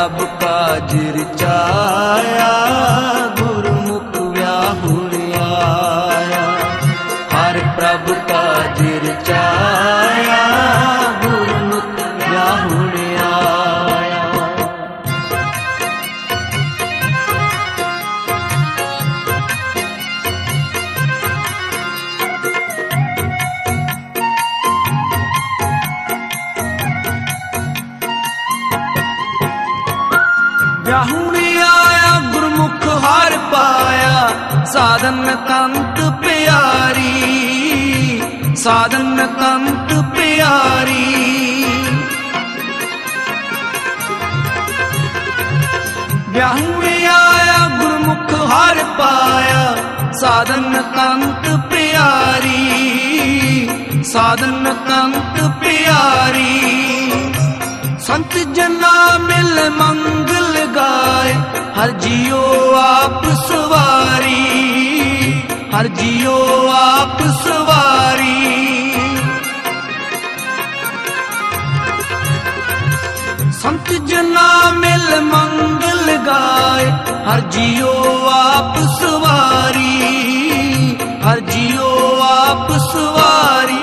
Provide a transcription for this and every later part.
रब का जी ਸਾਧਨ ਕੰਤ ਪਿਆਰੀ, ਸਾਧਨ ਕੰਤ ਪਿਆਰੀ। ਵਿਆਹੁਣ ਆਇਆ, ਗੁਰਮੁਖ ਹਰ ਪਾਇਆ, ਸਾਧਨ ਕੰਤ ਪਿਆਰੀ, ਸਾਧਨ ਕੰਤ ਪਿਆਰੀ। ਸੰਤ ਜਨਾ ਮਿਲ ਮੰਗਲ ਗਾਏ, ਹਰ ਜੀਓ ਆਪ ਸਵਾਰੀ। ਹਰ ਜੀਓ ਆਪ ਸਵਾਰੀ। ਸੰਤ ਜਨਾ ਮਿਲ ਮੰਗਲ ਗਾਏ, ਹਰ ਜੀਓ ਆਪ ਸਵਾਰੀ। ਹਰ ਜੀਓ ਆਪ ਸਵਾਰੀ।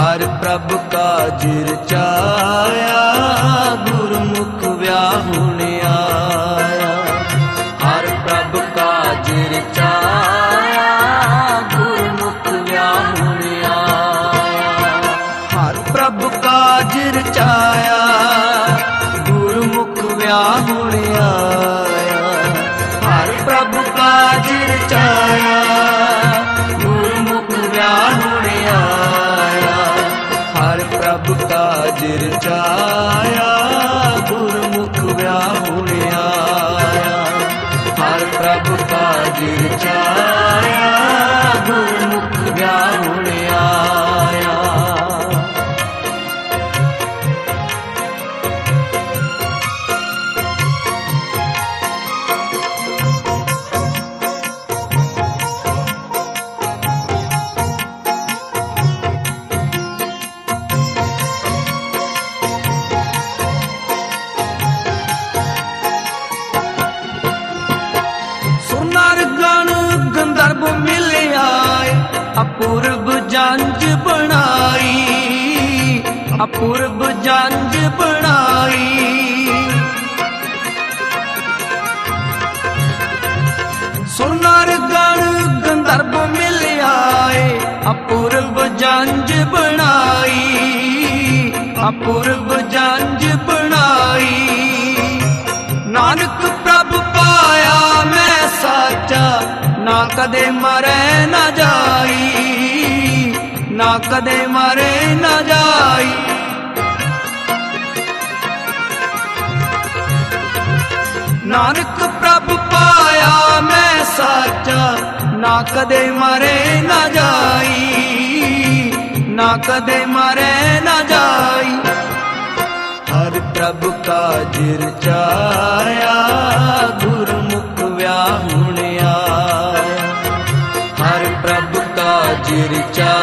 ਹਰ ਪ੍ਰਭ ਕਾਜ ਰਚਾਇਆ ਗੁਰਮੁਖ ਵਿਆਹੁਣ ਗੁਰਮੁਖ ਵਿਆਹੁਣ ਆਇਆ। ਹਰ ਪ੍ਰਭ ਕਾਜ ਰਚਾਇਆ ਗੁਰਮੁਖ ਵਿਆਹੁਣ ਆਇਆ। ਹਰ ਪ੍ਰਭ ਕਾਜ ਰਚਾਇਆ ਗੁਰਮੁਖ ਵਿਆਹੁਣ ਆਇਆ। ਹਰ ਪ੍ਰਭ ਕਾਜ ਰਚਾਇਆ ਅਪੂਰਬ ਜੰਜ ਬਣਾਈ। ਨਾਨਕ ਪ੍ਰਭ ਪਾਇਆ ਮੈਂ ਸਾਚਾ, ਨਾ ਕਦੇ ਮਰੇ ਨਾ ਜਾਈ, ਨਾ ਕਦੇ ਮਰੇ ਨਾ ਜਾਈ। ਨਾਨਕ ਪ੍ਰਭ ਪਾਇਆ ਮੈਂ ਸਾਚਾ, ਨਾ ਕਦੇ ਮਰੇ ਨਾ ਜਾਈ। ਨਾ ਕਦੇ ਮਰੇ ਨਾ ਜਾਈ। ਹਰ ਪ੍ਰਭ ਕਾਜ ਰਚਾਇਆ ਗੁਰਮੁਖ ਵਿਆਹੁਣ ਆਇਆ। ਹਰ ਪ੍ਰਭ ਕਾਜ ਰਚਾਇਆ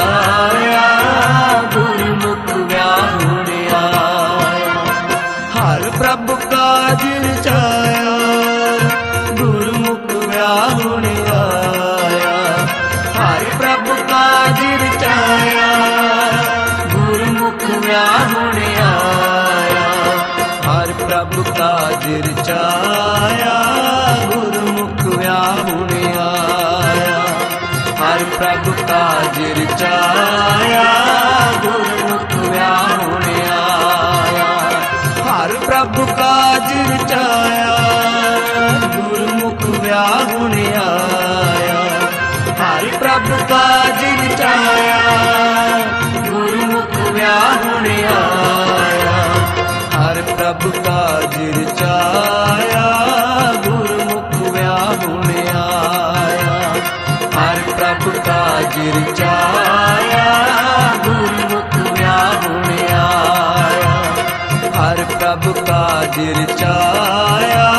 ਗੁਰਮੁਖ ਪ੍ਰਭ ਕਾ ਕਾਜ ਰਚਾਇਆ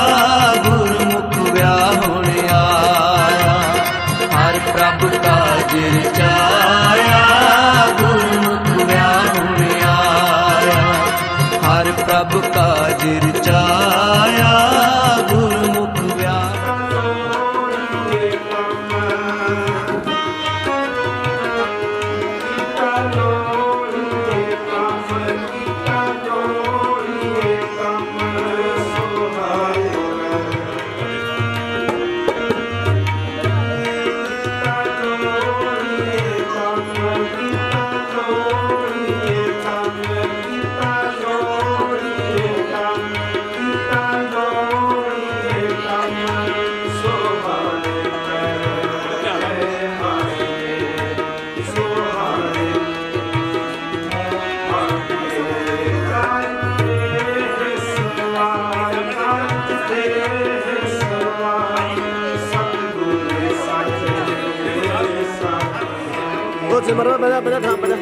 ਗੁਰਮੁਖ ਵਿਆਹੁਣ ਆਇਆ। ਹਰ ਪ੍ਰਭ ਕਾਜ ਰਚਾਇਆ ਗੁਰਮੁਖ ਵਿਆਹੁਣ ਆਇਆ। ਹਰ ਪ੍ਰਭ ਕਾਜ ਰਚਾਇਆ ਉਹ ਸਿਮਰਨ ਬਜਾ ਬਜਾ ਥਾਂ ਬਜਾ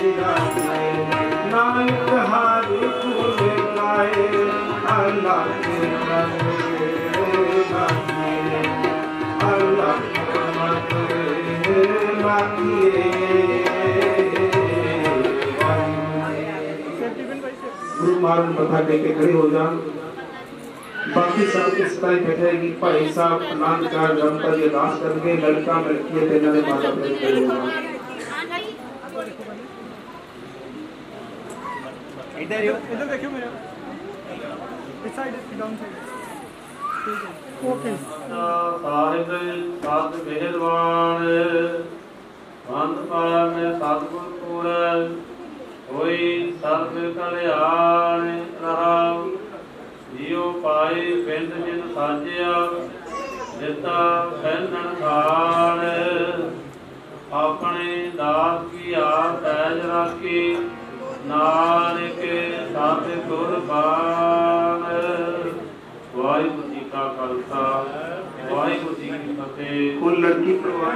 ਨਾਨਕ ਹਾਰੇ ਕੂਲੇ ਕਾਏ ਅੱਲਾ ਕੇ ਰੰਗੇ ਬਾਕੀਏ ਅੱਲਾ ਕੇ ਮਤੇ ਬਾਕੀਏ ਗੁਰੂ ਮਹਾਰਾਜ ਮੱਥਾ ਟੇਕ ਕੇ ਖੜੇ ਹੋ ਜਾਣ ਬਾਕੀ ਸਭ ਇਸ ਤਰ੍ਹਾਂ ਹੀ ਬੈਠੇਗੀ ਭਾਈ ਸਾਹਿਬ ਆਨੰਦ ਕਾਰ ਜਨਤਾ ਜੀ ਅਰਦਾਸ ਕਰਨਗੇ ਲੜਕਾ ਲੜਕੀ ਤੇ ਇਹਨਾਂ ਦੇ ਮਾਤਾ ਪਿਤਾ ਖੜੇ ਹੋ ਜਾਣ इधर देखियो मेरा इस साइड डाउन साइड ओके ਸਾਹਿਬ ਸਤ ਮਿਹਰਬਾਨ ਅੰਤ ਪਾਇਆ ਮੈਂ ਸਤਿਗੁਰ ਪੂਰੈ ਹੋਈ ਸਰਬ ਕਲਿਆਣ ਰਹਾਉ ਜੀਉ ਪਾਏ ਬਿੰਦ ਜਿਨ ਸਾਜਿਆ ਦਿੱਤਾ ਪਹਿਨਣ ਖਾਣ ਆਪਣੇ ਦਾਸ ਕੀ ਆਪ ਪੈਜ ਰਾਖੀ ਨਾਨਕ ਸਤ ਗੁਰ ਬਾਣ ਵਾਹਿਗੁਰੂ ਜੀ ਕਾ ਖਾਲਸਾ ਵਾਹਿਗੁਰੂ ਜੀ ਕੀ ਫਤਿਹ। ਉਹ ਲੜਕੀ ਪਰਵਾਹ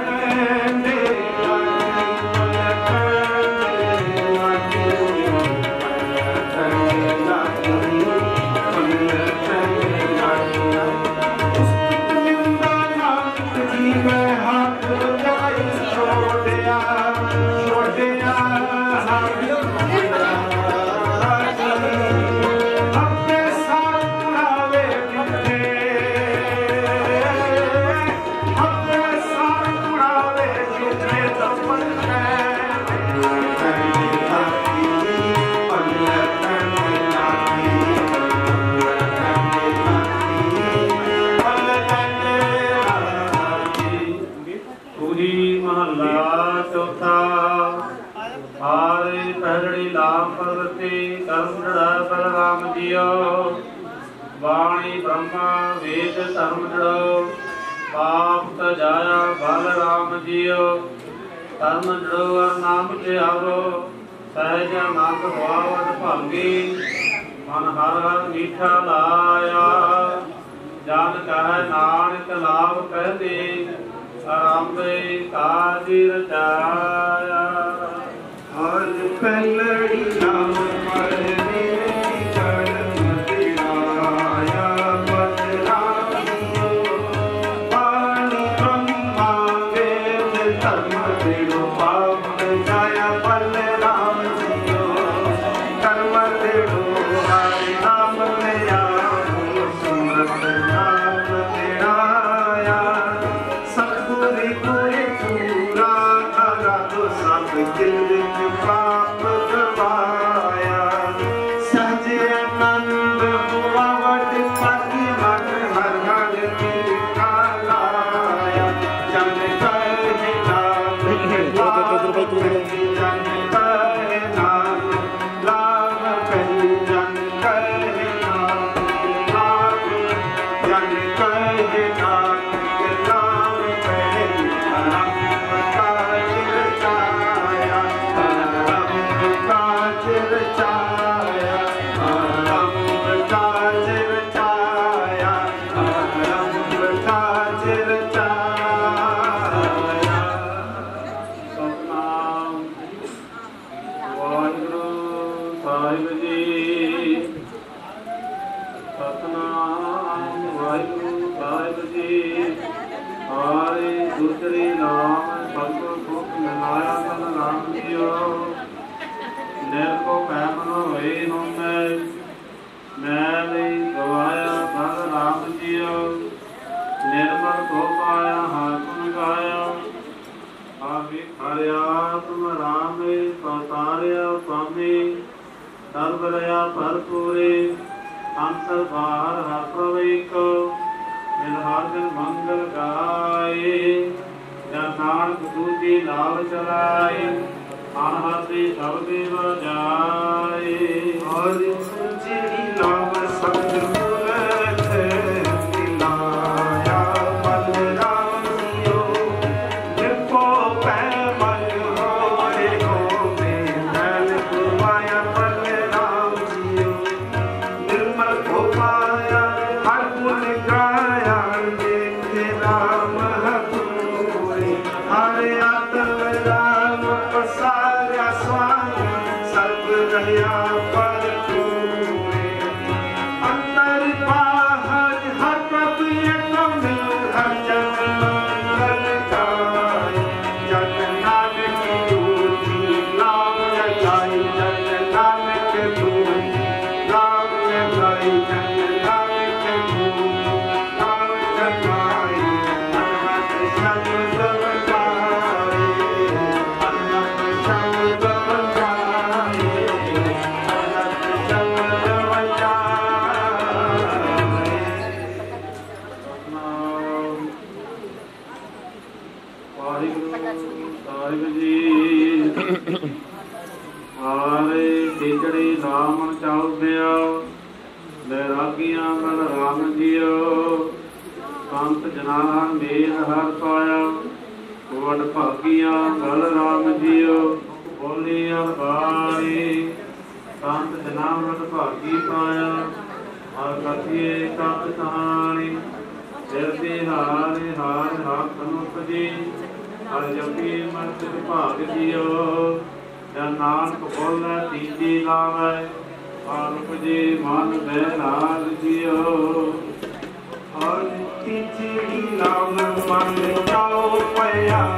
ਧਰਮ ਜੜੋ ਅਰ ਨਾਮ ਤੇ ਆਵੋ ਸਹਿਜ ਆਨੰਦ ਹੋਵਤ ਭਾਂਗੀ। ਮਨ ਹਰ ਹਰ ਮੀਠਾ ਲਾਇਆ, ਜਨ ਕਹੈ ਨਾਨਕ ਲਾਭ ਕਹਦੇ, ਆਰੰਭੇ ਕਾਜ ਰਚਾਇਆ ਅੱਜ ਪਹਿਲੜੀ ਨਾਮ ਸਰਬ ਦਇਆ ਭਰਪੂਰੇ ਅੰਤਰ ਬਾਹਰ ਹਰ ਪ੍ਰਵੇਕ ਮਿਲ ਹਰ ਦਿਨ ਮੰਗਲ ਗਾਏ ਜਾਂ ਨਾਨਕ ਦੂਜੀ ਲਾਭ ਚਲਾਏ ਮਨ ਸਭ ਦੀ ਵਜਾਏ ਹਰਿ ਸੁਚਰੀ ਪੰਜ ਵਿਭਾਗ ਦਿਓ ਜਾਂ ਨਾਨਕ ਬੋਲੇ, ਤੀਜੀ ਲਾਵੇ ਆਰਪ ਜੀ ਮਨ ਬਹਿਰਾਜ ਦਿਓ ਹਰ ਤੀਜੀ ਲਾਉਣ ਮਨ ਕਾਉ ਪਿਆ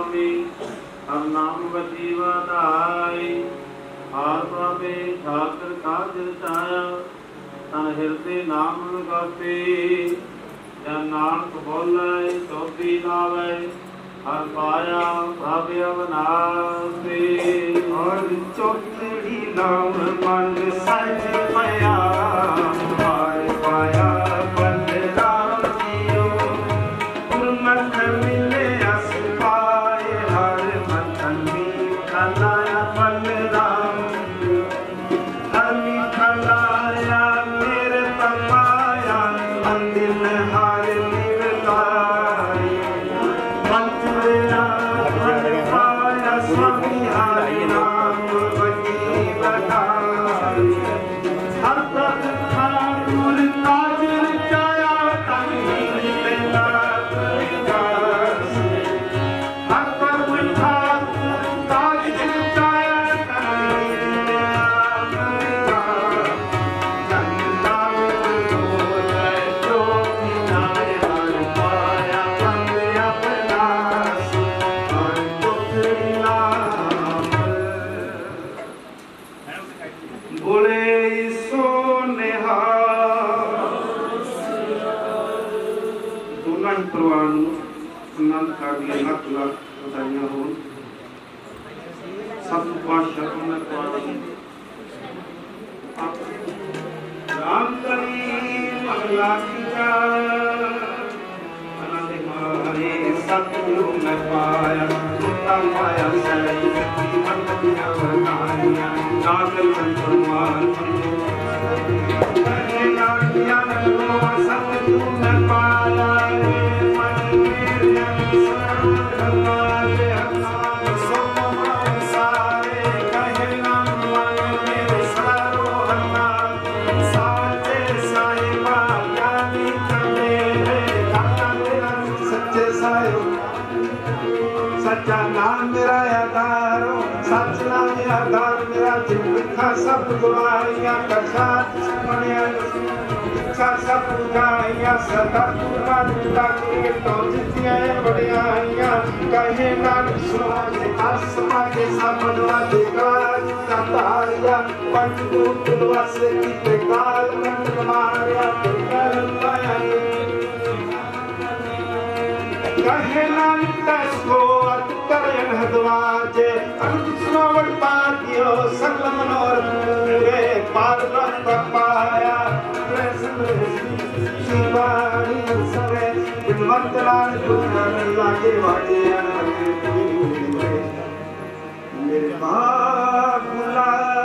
स्वामी हर नाम बजीवदाई हार प्रभे ठाकर काज रचाया तन हृदय नाम लगाते जन नानक बोले चौधरी लावे ਹਰ ਪਾਇਆ ਪ੍ਰਭ ਅਵਨਾਸੀ ਔਰ ਚੋਤੜੀ ਨਾਮ ਮਨ ਸਜ ਪਿਆ ਇੱਛਾ ਸਦਾ ਪੁਰਾ ਦਿੱਤਾ ਕੇ ਤੋ ਜਿੱਤੀਆਂ ਕਹੇ ਨਾਨਕ ਸੁਣਾਏ ਆਸਮਾ ਕੇ ਸਭ ਬਦਲਾ ਤਾਰਿਆ ਪੰਜ ਦੂਤ ਵਾਸੇ ਕੀਤੇ ਕਾਲ ਮੰਡ ਮਾਰਿਆ। ਤੇ ਪਾਇਆ मेरे बाप انت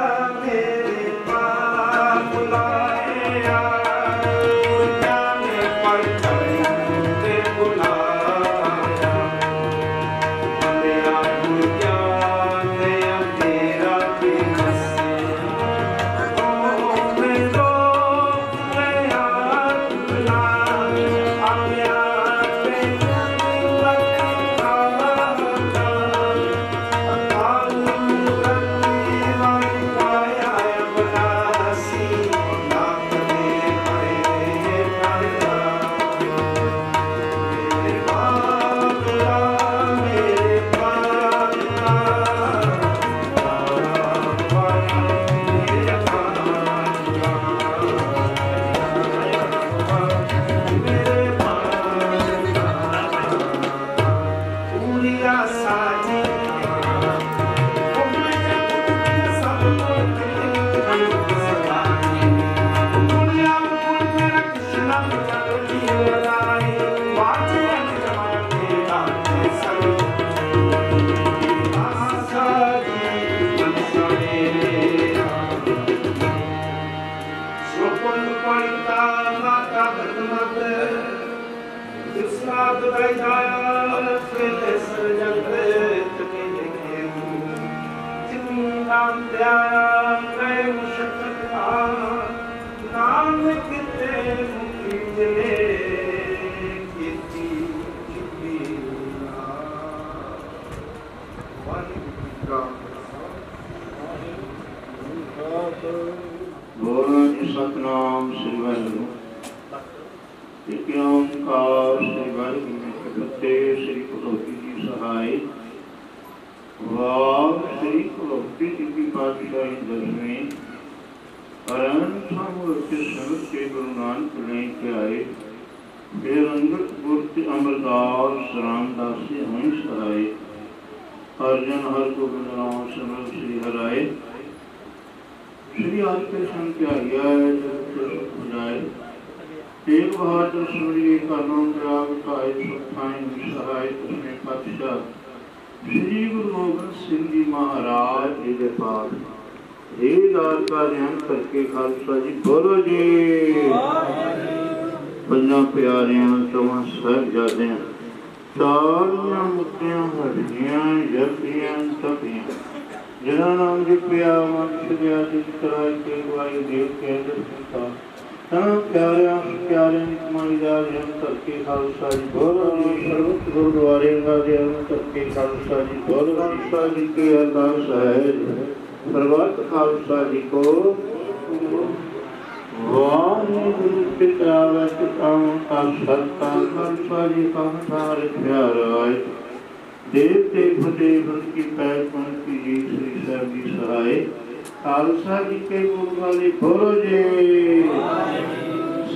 ਬੋਲੋ ਜੀ ਸਤਨਾਮ ਸ੍ਰੀ ਵਾਹਿਗੁਰੂ ਇਕ ਓੰਕਾਰ ਸ੍ਰੀ ਵਾਹਿਗੁਰੂ ਜੀ ਕੀ ਫਤਿਹ ਸ੍ਰੀ ਭਗਵਤੀ ਜੀ ਸਹਾਈ ਵਾਹ ਸ੍ਰੀ ਭਗਵਤੀ ਜੀ ਕੀ ਪਾਤਸ਼ਾਹੀ ਦਸਵੀਂ ਅਰਨ ਸਮੂਹ ਕੇ ਸੰਗਤ ਕੇ ਗੁਰੂ ਨਾਨਕ ਲੈ ਕੇ ਆਏ ਫਿਰ ਅੰਗਤ ਗੁਰਤ ਅਮਰਦਾਸ ਰਾਮਦਾਸੀ ਹੋਈ ਸਹਾਈ ਅਰਜਨ ਹਰ ਗੋਬਿੰਦ श्री हरिकृष्ण के आर्याय तेग बहादुर सूर्य का नोम राग काय सुखाएँ सहाय कृष्ण पातशाह, श्री गुरु गोविंद सिंह जी महाराज जी के पास। देदार का ध्यान करके खालसा जी, बोलो जी। पंजा प्यारियाँ तवा सब जादे सारिया मुद्दियाँ हड्डियाँ जपियाँ तपियाँ ਜਿਨ੍ਹਾਂ ਨਾਮ ਜਪਿਆ ਮਨ ਸਿਆ ਜਿਸ ਤਰ੍ਹਾਂ ਕੇ ਵਾਯੂ ਦੇਵ ਕੇ ਦਰਸਤਾ ਤਾਂ ਪਿਆਰਿਆਂ ਪਿਆਰਿਆਂ ਦੀ ਕਮਾਈ ਦਾ ਜਨ ਕਰਕੇ ਖਾਲਸਾ ਜੀ ਬੋਲੋ ਜੀ। ਸਰਬਤ ਗੁਰਦੁਆਰੇ ਦਾ ਜਨ ਕਰਕੇ ਖਾਲਸਾ ਜੀ ਬੋਲੋ ਖਾਲਸਾ ਜੀ ਕੀ ਅਰਦਾਸ ਹੈ। ਸਰਬਤ ਖਾਲਸਾ ਜੀ ਕੋ। ਵਾਹਿਗੁਰੂ ਪਿਤਾ ਵਸਤਾਂ ਕਾ ਸਤਿ ਖਾਲਸਾ ਜੀ ਕਾ ਹਮਾਰੇ ਪਿਆਰਾਏ ਦੇਵਤੇ ਫਤਿਹ ਕੀ ਪੈਰ ਪਣ ਕੀ ਜੀ ਸ੍ਰੀ ਸਾਹਿਬ ਦੀ ਸਹਾਏ ਖਾਲਸਾ ਜੀ ਕੇ ਗੁਰੂ ਵਾਲੇ ਬੋਲੋ ਜੀ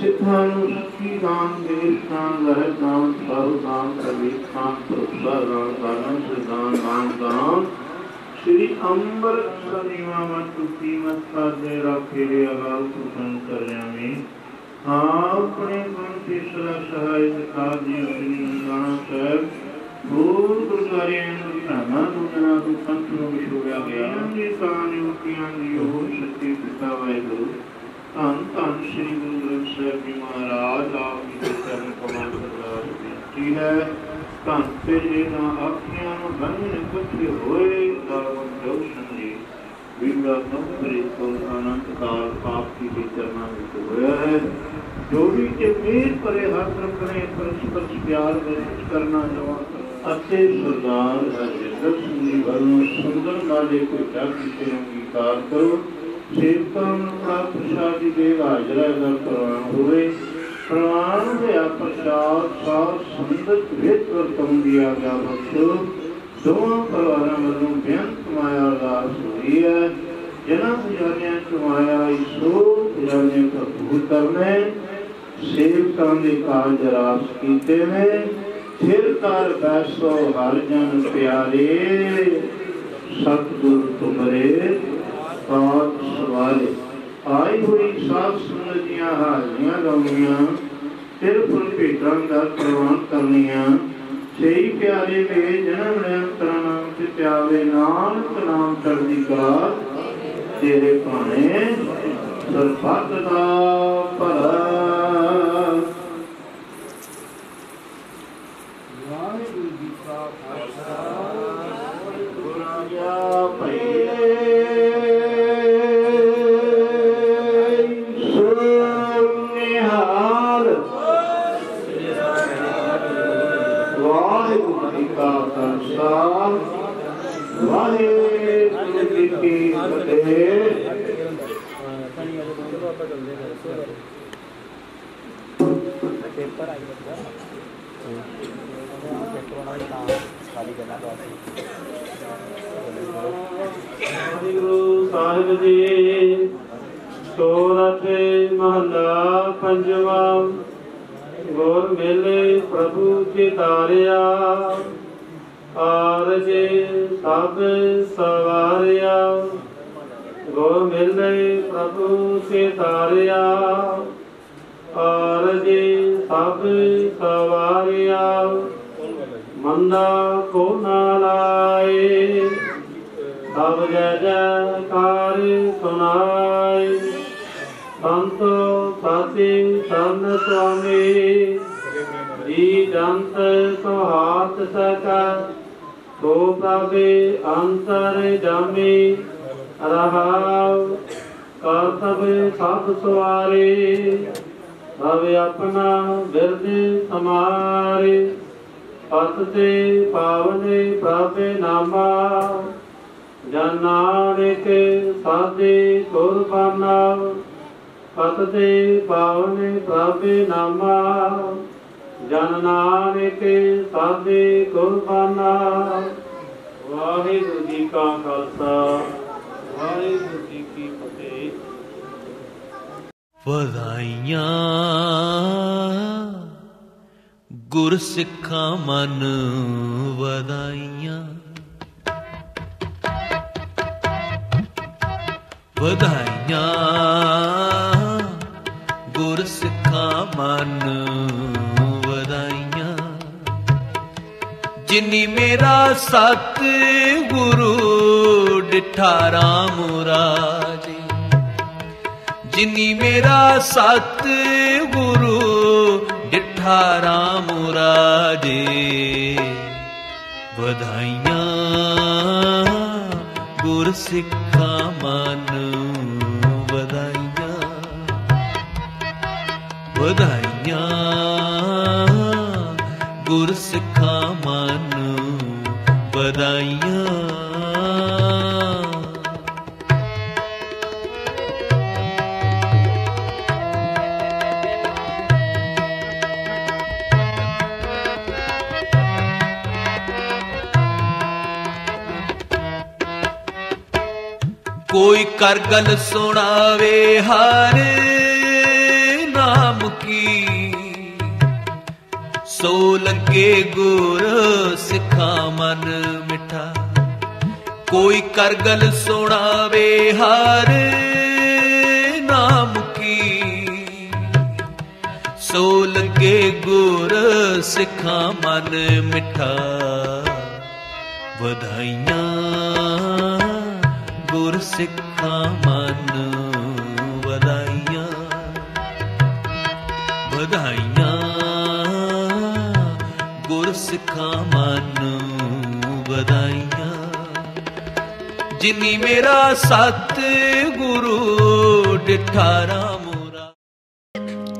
ਸਿੱਖਾਂ ਨੂੰ ਸੱਚੀ ਦਾਨ ਦੇ ਸਥਾਨ ਲਹਿ ਨਾਮ ਸਾਹਿਬ ਨਾਮ ਕਬੀਰ ਖਾਨ ਪ੍ਰਸਾਦ ਰਾਮ ਦਾਨ ਸਿਧਾਨ ਨਾਮ ਦਾਨ ਸ੍ਰੀ ਅੰਬਰ ਸਦੀਵਾ ਮਤ ਤੁਕੀ ਮਤ ਸਾਜੇ ਰਾਖੇ ਰੇ ਅਗਾਲ ਸੁਖਨ ਕਰਿਆਮੀ ਆਪਣੇ ਗੁਣ ਤੇ ਸਦਾ ਸਹਾਇ ਕਾਜੀ ਸ੍ਰੀ ਨੰਦਾਣਾ ਸਾਹਿਬ ਹੋਰ ਗੁਰਦੁਆਰਿਆਂ ਨੂੰ ਧਾਮਾਂ ਨੂੰ ਜਨਾ ਨੂੰ ਸੰਤ ਨੂੰ ਵਿਛੋੜਿਆ ਗਿਆ। ਜੀ ਕਾਨ ਯੁਕਤੀਆਂ ਦੀ ਹੋਰ ਸੱਚੇ ਪਿਤਾ ਵਾਹਿਗੁਰੂ। ਧੰਨ ਧੰਨ ਸ੍ਰੀ ਗੁਰੂ ਗ੍ਰੰਥ ਸਾਹਿਬ ਜੀ ਮਹਾਰਾਜ, ਆਪ ਜੀ ਦੇ ਚਰਨ ਕਮਲ ਸਰਦਾਰ ਬੇਨਤੀ ਹੈ। ਧੰਨ ਤੇ ਜੇ ਨਾ ਆਖੀਆਂ ਨੂੰ ਬੰਨ ਇਕੱਠੇ ਹੋਏ ਦਾਵਨ ਜੋਸ਼ਨ ਜੀ ਵਿੰਗਾ ਨੰਬਰੇ ਤੋਂ ਅਨੰਤ ਕਾਲ ਆਪ ਜੀ ਦੇ ਚਰਨਾਂ ਵਿੱਚ ਹੋਇਆ ਹੈ। ਜੋੜੀ ਕੇ ਮੇਰ ਪਰੇ ਹੱਥ ਰੱਖਣੇ, ਪਰਸਪਰ ਪਿਆਰ ਵਿੱਚ ਕਰਨਾ ਜਵਾ ਅਤੇ ਸਰਦਾਰ ਰਾਜਿੰਦਰ ਸਿੰਘ ਜੀ ਵੱਲੋਂ ਸੁੰਦਰ ਨਾਲੇ ਕੋਈ ਜਗ ਤੇ ਅੰਗੀਕਾਰ ਕਰੋ। ਸੇਵਕਾਂ ਨੂੰ ਪ੍ਰਾਪਤ ਪ੍ਰਸ਼ਾਦੀ ਦੇ ਹਾਜ਼ਰਾ ਦਾ ਪ੍ਰਵਾਨ ਹੋਵੇ। ਪ੍ਰਵਾਨ ਹੋਇਆ ਪ੍ਰਸ਼ਾਦ ਸਾਰ ਸੰਗਤ ਵਿੱਚ ਵਰਤੋਂ ਦਿਆ ਗਿਆ ਬਖਸ਼ੋ। ਦੋਵਾਂ ਪਰਿਵਾਰਾਂ ਵੱਲੋਂ ਬੇਅੰਤ ਮਾਇਆ ਅਰਦਾਸ ਹੋਈ ਹੈ। ਜਿਨ੍ਹਾਂ ਪੁਜਾਰੀਆਂ ਚ ਈਸ਼ੋ ਪੁਜਾਰੀਆਂ ਭਰਪੂਰ ਕਰਨੇ, ਸੇਵਕਾਂ ਦੇ ਕਾਰਜ ਰਾਸ ਕੀਤੇ ਨੇ। ਫਿਰ ਕਰ ਬੈਸੋ ਹਰ ਜਨ ਪਿਆਰੇ, ਸਤਿਗੁਰ ਤੁਮਰੇ ਪਾਤ ਸਵਾਰੇ। ਆਈ ਹੋਈ ਸਾਧ ਸੰਗਤ ਦੀਆਂ ਹਾਜ਼ਰੀਆਂ ਲਾਉਣੀਆਂ ਫਿਰ ਫੁੱਲ ਭੇਟਾਂ ਦਾ ਪ੍ਰਵਾਨ ਕਰਨੀਆਂ। ਸਹੀ ਪਿਆਰੇ ਵੇ ਜਨਮ ਨਿਰੰਤਰ ਨਾਮ ਤੇ ਪਿਆਵੇ ਨਾਨਕ ਨਾਮ ਚੜ੍ਹਦੀ ਕਲਾ, ਤੇਰੇ ਭਾਣੇ ਸਰਬੱਤ ਦਾ ਭਲਾ ਵਾਹਿਗੁਰੂ ਜੀ ਕਾ ਖਾਲਸਾ ਵਾਹਿਗੁਰੂ ਜੀ ਕੀ ਫਤਿਹ। ਵਾਹਿਗੁਰੂ ਸਾਹਿਬ ਜੀ ਸੋਰਠ ਮਹਲਾ ਪੰਜਵਾ ਗੁਰ ਮੇਲੇ ਪ੍ਰਭੂ ਚਿਤਾਰਿਆ ਆਰਜੇ ਸਭ ਸਵਾਰਿਆ। ਗੁਰ ਮੇਲੇ ਪ੍ਰਭੂ ਚਿਤਾਰਿਆ ਆਰਜੇ ਸਭ ਸਵਾਰਿਆ। ਮੰਦਾ ਕੋ ਨਾ ਲਾਏ, ਸਭ ਜੈ ਜੈਕਾਰ ਸੁਣਾਏ। ਸੰਤੋ ਸਾਥੀ ਸਰਨ ਸੁਆਮੀ। ਜੀ ਜੰਤ ਸੁਹਾਤ ਸਕਾ ਸੋ ਪ੍ਰਭੇ ਅੰਤਰ ਜਾਮੀ। ਰਹਾਉ ਕਰਤਬ ਸਭ ਸਵਾਰੇ ਸਭ ਆਪਣਾ ਬਿਰਦ ਸਮਾਰੇ। ਪਤ ਤੇ ਪਾਵਨੇ ਪ੍ਰਭੇ ਨਾਮਾ। ਜਨ ਨਾਨਕ ਸਾਧੇ ਕੁਰਬਾਨਾ ਪਤ ਤੇ ਪਾਵਨੇ ਪ੍ਰਭੇ ਨਾਮਾ, ਜਨ ਨਾਨਕ ਸਾਧੇ ਕੁਰਬਾਨਾ ਵਾਹਿਗੁਰੂ ਜੀ ਕਾ ਖਾਲਸਾ, ਵਾਹਿਗੁਰੂ ਜੀ ਕੀ ਫਤਿਹ। ਵਧਾਈਆਂ, ਗੁਰ ਸਿੱਖਾਂ ਮਨ ਵਧਾਈਆਂ। ਵਧਾਈਆਂ ਮਨ ਵਧਾਈਆਂ ਜਿਨੀ ਮੇਰਾ ਸਤ ਗੁਰੂ ਡਿਠਾ ਰਾਮ ਰਾਜੇ। ਜਿਨੀ ਮੇਰਾ ਸਤ ਗੁਰੂ ਡਿਠਾ ਰਾਮ ਰਾਜੇ। ਵਧਾਈਆਂ ਗੁਰ ਸਿੱਖਾਂ ਮਨ ਵਧਾਈਆਂ। ਗੁਰ ਸਿੱਖਾਂ ਮਨ ਵਧਾਈਆਂ। ਕੋਈ ਕਰ ਗੱਲ ਸੁਣਾਵੇ ਹਰ ਸੋ ਲੱਗੇ ਗੁਰ ਸਿੱਖਾ ਮਨ ਮਿਠਾ। ਕੋਈ ਕਰਗਲ ਸੁਣਾਵੇ ਹਰ ਨਾਮ ਕੀ। ਸੋ ਲੱਗੇ ਗੁਰ ਸਿੱਖਾਂ ਮਨ ਮਿਠਾ। ਵਧਾਈਆਂ ਗੁਰ ਸਿੱਖਾਂ ਮਨ ਜਿਨੀ ਮੇਰਾ ਸਤ ਗੁਰੂ ਡਿਠਾਰਾ ਮੋਰਾ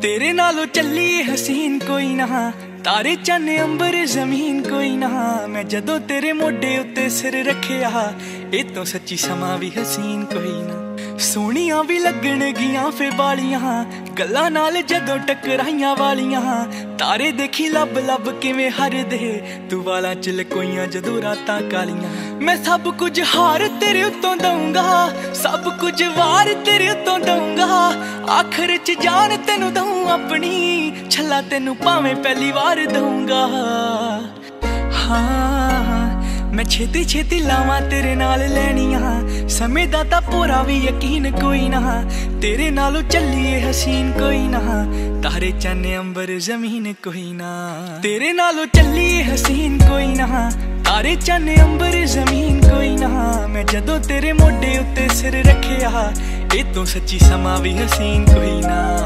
ਤੇਰੇ ਨਾਲੋਂ ਚੱਲੀ ਹਸੀਨ ਕੋਈ ਨਾ, ਤਾਰੇ ਚੰਨ ਅੰਬਰ ਜ਼ਮੀਨ ਕੋਈ ਨਾ। ਮੈਂ ਜਦੋਂ ਤੇਰੇ ਮੋਢੇ ਉੱਤੇ ਸਿਰ ਰੱਖਿਆ, ਇਹ ਤੋਂ ਸੱਚੀ ਸਮਾਂ ਵੀ ਹਸੀਨ ਕੋਈ ਨਾ। ਸੋਹਣੀਆਂ ਵੀ ਲੱਗਣਗੀਆਂ ਫੇ ਵਾਲੀਆਂ। ਗੱਲਾਂ ਨਾਲ ਜਦੋਂ ਟਕਰਾਈਆਂ ਵਾਲੀਆਂ। ਤਾਰੇ ਦੇਖੀ ਲੱਭ ਲੱਭ ਕਿਵੇਂ ਹਰਦੇ। ਤੂੰ ਵਾਲਾਂ ਚ ਲਕੋਈਆਂ ਜਦੋਂ ਰਾਤਾਂ ਕਾਲੀਆਂ। ਮੈਂ ਸਭ ਕੁਝ ਹਾਰ ਤੇਰੇ ਉੱਤੋਂ ਦਊਂਗਾ। ਸਭ ਕੁਝ ਵਾਰ ਤੇਰੇ ਉੱਤੋਂ ਦਊਂਗਾ। ਆਖਰ ਚ ਜਾਨ ਤੈਨੂੰ ਦਊਂ ਆਪਣੀ। ਛੱਲਾ ਤੈਨੂੰ ਭਾਵੇਂ ਪਹਿਲੀ ਵਾਰ ਦਊਂਗਾ। ਹਾਂ। ਮੈਂ ਛੇਤੀ ਛੇਤੀ ਲਾਵਾਂ ਤੇਰੇ ਨਾਲ ਲੈਣੀਆਂ। ਸਮੇਂ ਦਾ ਤਾਂ ਪੂਰਾ ਵੀ ਯਕੀਨ ਕੋਈ ਨਾ। ਤੇਰੇ ਨਾਲੋਂ ਚੱਲੀਏ ਹਸੀਨ ਕੋਈ ਨਾ। ਤਾਰੇ ਚੰਨ ਅੰਬਰ ਜ਼ਮੀਨ ਕੋਈ ਨਾ। ਤੇਰੇ ਨਾਲੋਂ ਚੱਲੀਏ ਹਸੀਨ ਕੋਈ ਨਾ। ਤਾਰੇ ਚੰਨ ਅੰਬਰ ਜ਼ਮੀਨ ਕੋਈ ਨਾ। ਮੈਂ ਜਦੋਂ ਤੇਰੇ ਮੋਢੇ ਉੱਤੇ ਸਿਰ ਰੱਖਿਆ, ਇਹ ਤੋਂ ਸੱਚੀ ਸਮਾਂ ਵੀ ਹਸੀਨ ਕੋਈ ਨਾ।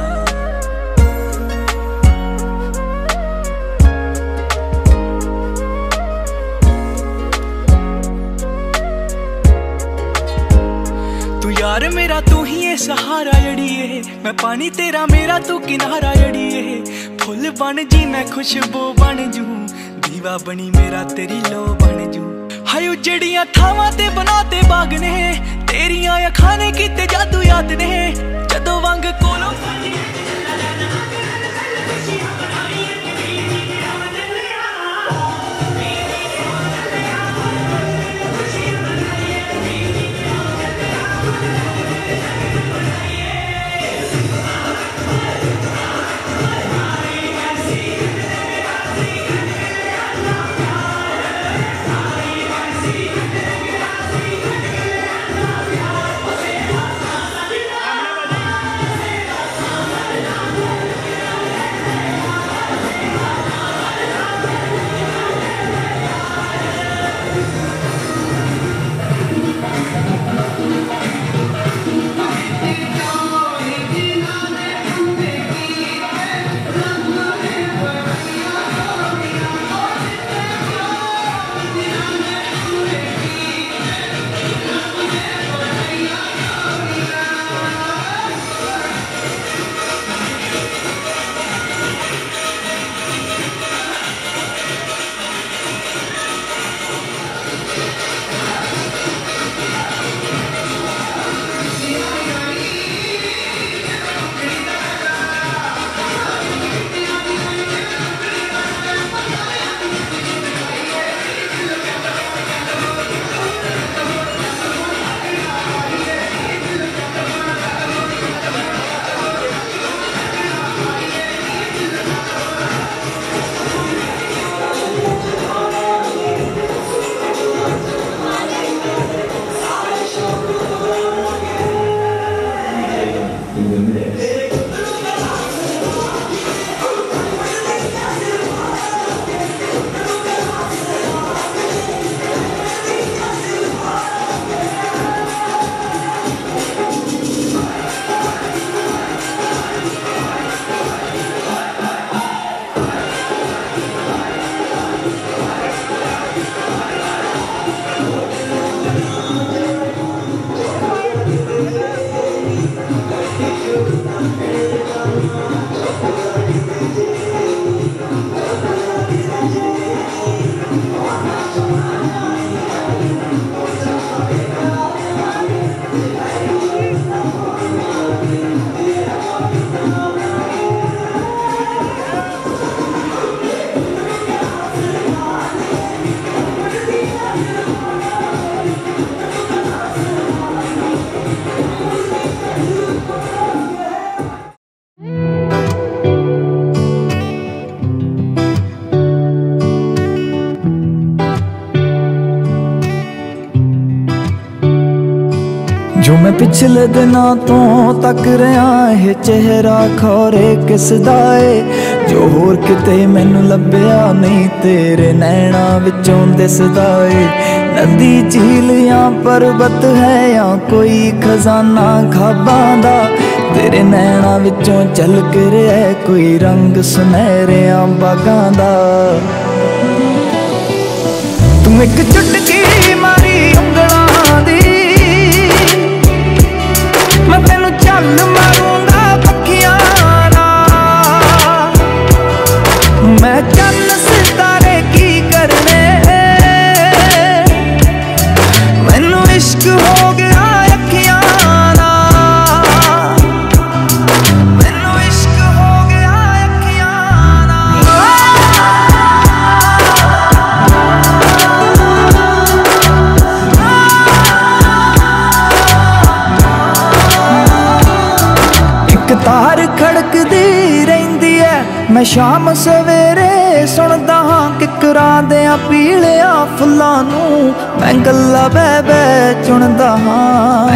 ਯਾਰ ਮੇਰਾ ਤੂੰ ਹੀ ਏ ਸਹਾਰਾ ਜੜੀਏ। ਮੈਂ ਪਾਣੀ ਤੇਰਾ, ਮੇਰਾ ਤੂੰ ਕਿਨਾਰਾ ਜੜੀਏ। ਫੁੱਲ ਬਣ ਜੀ, ਮੈਂ ਖੁਸ਼ਬੂ ਬਣ ਜੂ। ਦੀਵਾ ਬਣੀ, ਮੇਰਾ ਤੇਰੀ ਲੋ ਬਣ ਜੂ। ਹਾਏ ਉਜੜੀਆਂ ਥਾਵਾਂ ਤੇ ਬਣਾਤੇ ਬਾਗ ਨੇ, ਤੇਰੀਆਂ ਅੱਖਾਂ ਨੇ ਕੀਤੇ ਜਾਦੂ ਯਾਦ ਨੇ। ਜਦੋਂ ਵਾਂਗ ਕੋਲੋਂ ਜੋ ਪਿਛਲੇ ਦਿਨਾਂ ਤੋਂ ਤੱਕ ਰਿਹਾ ਇਹ ਚਿਹਰਾ ਖੋਰੇ ਕਿਸ ਦਾ ਏ? ਜੋ ਹੋਰ ਕਿਤੇ ਮੈਨੂੰ ਲੱਭਿਆ ਨਹੀਂ, ਤੇਰੇ ਨੈਣਾ ਵਿੱਚੋਂ ਦਿਸਦਾ ਏ। ਨਦੀ ਝੀਲ ਜਾਂ ਪਰਬਤ ਹੈ ਜਾਂ ਕੋਈ ਖਜ਼ਾਨਾ ਖਾਬਾਂ ਦਾ? ਤੇਰੇ ਨੈਣਾ ਵਿੱਚੋਂ ਝਲਕ ਰਿਹਾ ਕੋਈ ਰੰਗ ਸੁਨਹਿਰਿਆਂ ਬਾਗਾਂ ਦਾ? ਤੂੰ ਇੱਕ ਚੁਟਕੀ ਮਾਰੀ ਉਂਗਲਾਂ ਦੀ ਤੈਨੂੰ ਚੱਲ ਸ਼ਾਮ ਸਵੇਰੇ ਸੁਣਦਾ ਹਾਂ ਕਿਕਰਾਂ ਦੇ ਆ ਪੀਲਿਆਂ ਫੁੱਲਾਂ ਨੂੰ। ਮੈਂ ਗੱਲਾਂ ਬੈ ਬੈ ਚੁਣਦਾ ਹਾਂ।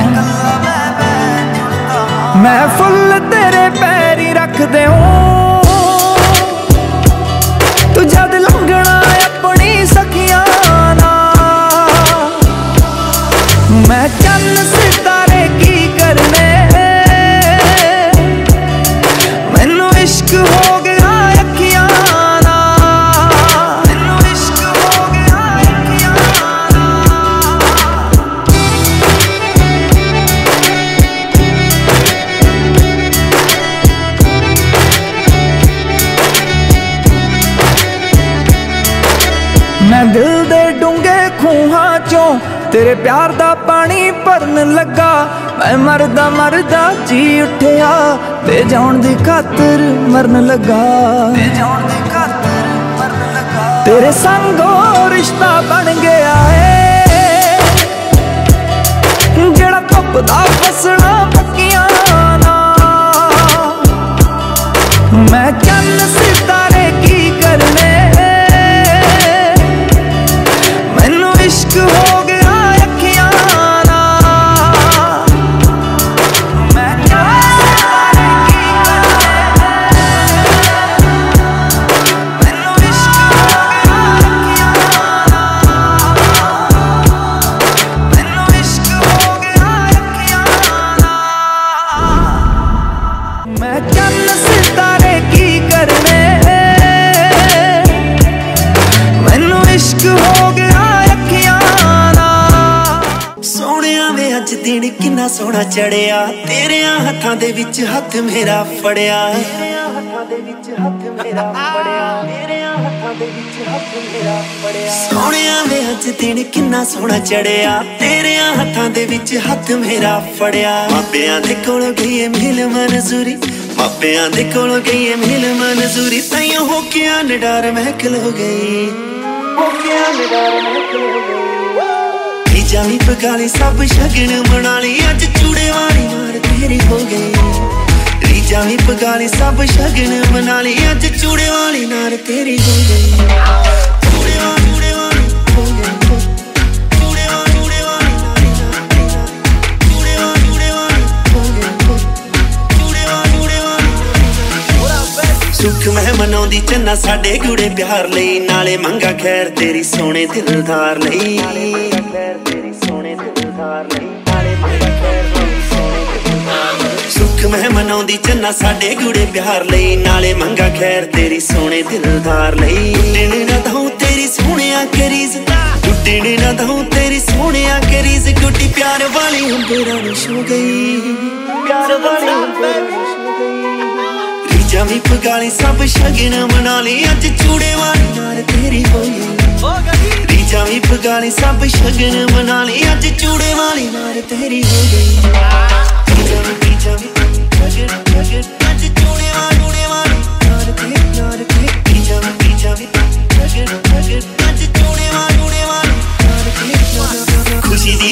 ਮੈਂ ਫੁੱਲ ਤੇਰੇ ਪੈਰੀ ਰੱਖਦੇ ਹਾਂ। ਤੇਰੇ ਪਿਆਰ ਦਾ ਪਾਣੀ ਭਰਨ ਲੱਗਾ। ਮੈਂ ਮਰਦਾ ਮਰਦਾ ਜੀ ਉੱਠਿਆ। ਤੇ ਜਾਣ ਦੀ ਖਾਤਰ ਮਰਨ ਲੱਗਾ। ਤੇ ਜਾਣ ਦੀ ਖਾਤਰ ਮਰਨ ਲੱਗਾ। ਤੇਰੇ ਸੰਗੋ ਰਿਸ਼ਤਾ ਬਣ ਗਿਆ ਏ। ਜਿਹੜਾ ਧੁੱਪ ਦਾ ਫਸਣਾ ਪੱਕੀਆਂ ਨਾਲ ਮੈਂ ਸੋਹਣਾ ਚੜਿਆ, ਤੇਰਿਆਂ ਹੱਥਾਂ ਦੇ ਵਿੱਚ ਹੱਥ ਮੇਰਾ ਫੜਿਆ। ਤੇਰਿਆਂ ਹੱਥਾਂ ਦੇ ਵਿੱਚ ਹੱਥ ਮੇਰਾ ਫੜਿਆ, ਤੇਰਿਆਂ ਹੱਥਾਂ ਦੇ ਵਿੱਚ ਹੱਥ ਮੇਰਾ ਫੜਿਆ। ਸੋਹਣਿਆ ਵੇ ਅੱਜ ਦਿਨ ਕਿੰਨਾ ਸੋਹਣਾ ਚੜਿਆ, ਤੇਰਿਆਂ ਹੱਥਾਂ ਦੇ ਵਿੱਚ ਹੱਥ ਮੇਰਾ ਫੜਿਆ। ਮਾਪਿਆਂ ਦੇ ਕੋਲ ਗਈ ਮਿਲ ਮਨਜ਼ੂਰੀ, ਮਾਪਿਆਂ ਦੇ ਕੋਲ ਗਈ ਮਿਲ ਮਨਜ਼ੂਰੀ, ਤਾਈਓ ਹੋ ਕੇ ਨਡਰ ਮਹਿਕਲ ਹੋ ਗਈ। ਹੋ ਕੇ ਨਡਰ ਮਹਿਕਲ ਹੋ ਗਈ। ਨੀ ਜਾਣੀ ਪਗਾਲੀ ਸਭ ਸ਼ਗਨ ਮਨਾ ਲਈ ਅੱਜ ਚੂੜੇ ਵਾਲੀ ਮਾਰ ਤੇਰੀ ਹੋ ਗਈ। ਨੀ ਜਾਣੀ ਪਗਾਲੀ ਸਭ ਸ਼ਗਨ ਮਨਾ ਲਈ ਅੱਜ ਚੂੜੇ ਵਾਲੀ ਨਾਰ ਤੇਰੀ ਹੋ ਗਈ। ਚੂੜੇ ਸੁੱਖ ਮੈਂ ਮਨਾਉਂਦੀ ਚੰਨਾ ਸਾਡੇ ਗੂੜੇ ਪਿਆਰ ਲਈ, ਨਾਲੇ ਮੰਗਾ ਖੈਰ ਤੇਰੀ ਸੋਹਣੇ ਦਿਲਦਾਰ ਲਈ। ਸੁੱਖ ਮੈਂ ਮਨਾਉਂਦੀ ਚੰਨਾ ਸਾਡੇ ਗੂੜੇ ਪਿਆਰ ਲਈ। ਨਾਲੇ ਮੰਗਾ ਖੈਰ ਤੇਰੀ ਸੋਹਣੇ ਦਿਲਦਾਰ ਲਈ। ਟੁੱਟਣ ਨਾ ਦਊ ਤੇਰੀ ਸੋਹਣਿਆ ਕਰੀਜ਼ ਟੁੱਟਣ ਨਾ ਦਊ ਤੇਰੀ ਸੋਹਣਿਆ ਕਰੀਜ਼ ਗੁੱਡੀ ਪਿਆਰ ਵਾਲੀ ਅੰਬਰਾਂ ਨੂੰ ਛੂ ਗਈ। ਪਿਆਰ ਵਾਲੀ ਅੰਬਰਾਂ ਨੂੰ ਛੂ ਗਈ। ਰੀਜਾਂ ਵੀ ਪਗਾਲੀ ਸਭ ਸ਼ਗਨ ਮਨਾ ਲਈ। ਅੱਜ ਚੂੜੇ ਵਾਲੀ ਨਾਰ ਤੇਰੀ ਹੋਈ। ਰੀਜਾਂ ਵੀ ਪਗਾਲੀ ਸਭ ਸ਼ਗਨ ਮਨਾ ਲਈ। ਅੱਜ ਚੂੜੇ ਵਾਲੀ ਨਾਰ ਤੇਰੀ ਹੋ ਗਈ ਰੀਜਾਂ ਵੀ ਰੀਜਾਂ ਵੀ ਸ਼ਗਨ ਸ਼ਗਨ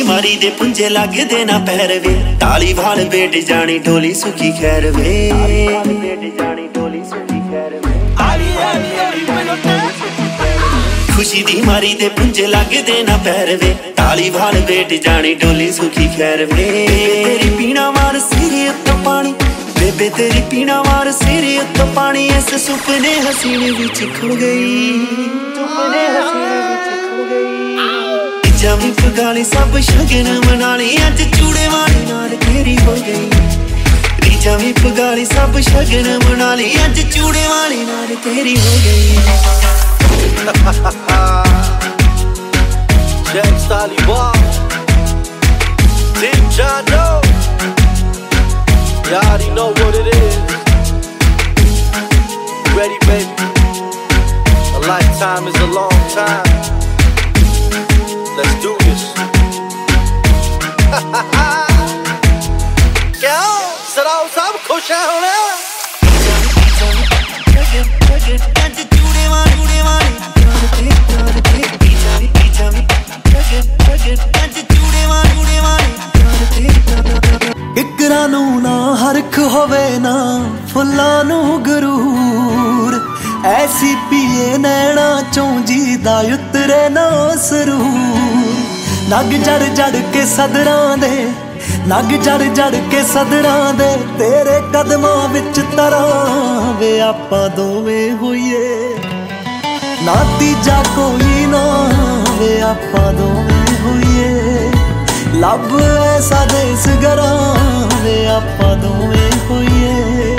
ਮਾਰੀ ਦੇ ਪੁੰਜੇ ਲੱਗਦੇ ਨਾ ਪੈਰ ਵੇ। ਤਾਲੀ ਵਾਲ ਬੇਟ ਜਾਣੀ ਢੋਲੀ ਸੁਖੀ ਖੈਰ ਵੇ। ਖੁਸ਼ੀ ਦੀ ਮਾਰੀ ਦੇ ਪੁੰਜੇ ਲੱਗਦੇ ਨਾ ਪੈਰ ਵੇ। ਤਾਲੀ ਵਾਲ ਵੇਟ ਜਾਣੀ ਢੋਲੀ ਸੁਖੀ ਖੈਰ ਵੇ। ਤੇਰੀ ਪੀਣਾ ਮਾਰ ਸਿਰੇ ਉੱਤੋਂ ਪਾਣੀ। ਬੇਬੇ ਤੇਰੀ ਪੀਣਾ ਮਾਰ ਸਿਰੇ ਉੱਤੋਂ ਪਾਣੀ ਇਸ ਸੁਪਨੇ ਹਸੀਨੇ ਵਿੱਚ ਖੋ ਗਈ ਸੁਪਨੇ ਹਸੀਨੇ ਵਿੱਚ ਖੋ ਗਈ ਜਮੀ ਪਗਾਲੀ ਸਭ ਸ਼ਗਨ ਮਨਾਲੀ ਅੱਜ ਚੂੜੇ ਵਾਲੀ ਨਾਲ ਤੇਰੀ ਹੋ ਗਈ ਰੀਜਾ ਵੀ ਪਗਾਲੀ ਸਭ ਸ਼ਗਨ ਮਨਾਲੀ ਅੱਜ ਚੂੜੇ ਵਾਲੀ ਨਾਲ ਤੇਰੀ ਹੋ ਗਈ Jack. Team John Doe. You already know what it is. Ready, baby? A lifetime is a long time. Let's do this. ਹਰਖ ਹੋਵੇ ਨਾ ਫੁੱਲਾਂ ਨੂੰ ਗਰੂਰ। ਐਸੀ ਪੀਏ ਨੈਣਾ ਚੋਂ ਜੀ ਦਾ ਉਤਰੇ ਨਾ ਸਰੂਰ। ਨਗ ਜੜ ਜੜ ਕੇ ਸਦਰਾਂ ਦੇ, ਨਗ ਜੜ ਜੜ ਕੇ ਸਦਰਾਂ ਦੇ, ਤੇਰੇ ਕਦਮਾਂ ਵਿੱਚ ਤਰਾਂ ਵੇ ਆਪਾਂ ਦੋਵੇਂ ਹੋਈਏ। ਨਾ ਤੀਜਾ ਕੋਈ ਨਾ ਵੇ ਆਪਾਂ ਦੋਵੇਂ ਲੱਭ ਐਸਾ ਦੇਸ ਗਰਾਂ ਵੇ ਆਪਾਂ ਦੋਵੇਂ ਹੋਈਏ।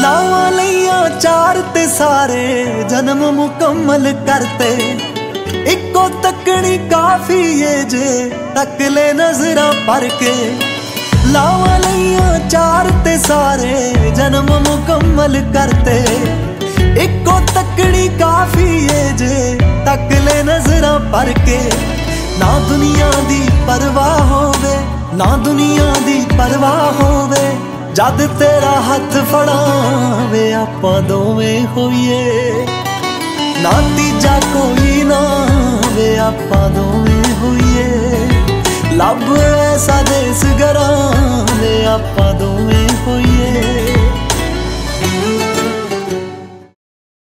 ਲਾਵਾਂ ਲਈਆਂ ਚਾਰ ਤੇ ਸਾਰੇ, ਜਨਮ ਮੁਕੰਮਲ ਕਰਤੇ। ਇੱਕੋ ਤੱਕਣੀ ਕਾਫੀ ਏ ਜੇ, ਤੱਕ ਲੈ ਨਜ਼ਰਾਂ ਪਰ ਕੇ। ਲਾਵਾਂ ਲਈਆਂ ਚਾਰ ਤੇ ਸਾਰੇ, ਜਨਮ ਮੁਕੰਮਲ ਕਰਤੇ। ਇੱਕੋ ਤੱਕਣੀ ਕਾਫੀ ਏ ਜੇ, ਤੱਕ ਲੈ ਨਜ਼ਰਾਂ ਪਰ ਕੇ। ਨਾ ਦੁਨੀਆ ਦੀ ਪਰਵਾਹ ਹੋਵੇ, ਨਾ ਦੁਨੀਆ ਦੀ ਪਰਵਾਹ ਹੋਵੇ, ਜਦ ਤੇਰਾ ਹੱਥ ਫੜਾਵੇ ਆਪਾਂ ਦੋਵੇਂ ਹੋਈਏ। ਨਾ ਤੀਜਾ ਕੋਈ ਨਾ ਵੇ ਆਪਾਂ ਦੋਵੇਂ ਹੋਈਏ। ਲੱਭ ਐਸਾ ਦੇਸ ਗਰਾਂ ਵੇ ਆਪਾਂ ਦੋਵੇਂ ਹੋਈਏ।